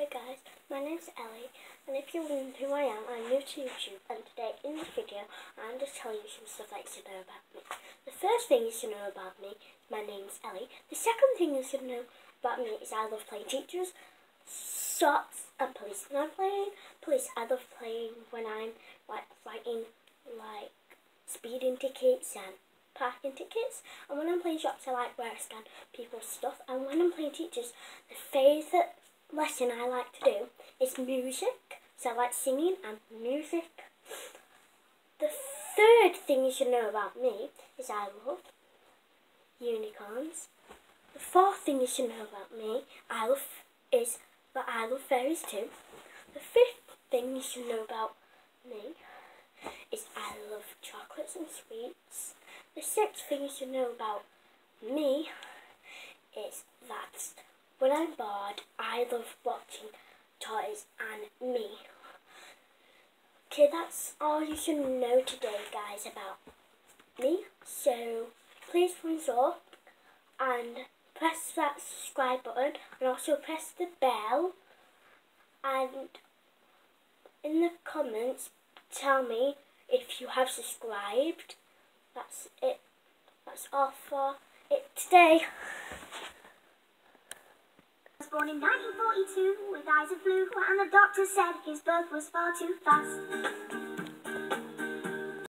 Hi guys, my name's Ellie, and if you're wondering who I am, I'm new to YouTube, and today in this video, I'm just telling you some stuff that you should know about me. The first thing you should know about me, my name's Ellie. The second thing you should know about me is I love playing teachers, shots, and police. When I'm playing police, I love playing when I'm like writing like speeding tickets and parking tickets. And when I'm playing shops, I like where I scan people's stuff. And when I'm playing teachers, the favourite lesson I like to do is music. So I like singing and music. The third thing you should know about me is I love unicorns. The fourth thing you should know about me I love is that I love fairies too. The fifth thing you should know about me is I love chocolates and sweets. The sixth thing you should know about me is that when I'm bored, I love watching toys and me. Okay, that's all you should know today, guys, about me. So, please thumbs up and press that subscribe button and also press the bell and in the comments tell me if you have subscribed. That's it. That's all for it today born in 1942 with eyes of blue, and the doctor said his birth was far too fast.